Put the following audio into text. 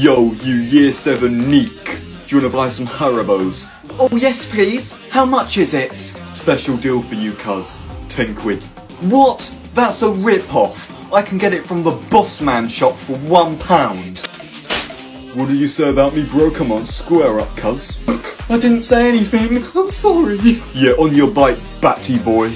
Yo, you year 7 Neek. Do you wanna buy some Haribos? Oh yes please, how much is it? Special deal for you, cuz. 10 quid. What? That's a rip-off. I can get it from the Bossman shop for one pound. What do you say about me, bro? Come on, square up, cuz. I didn't say anything, I'm sorry. Yeah, on your bike, batty boy.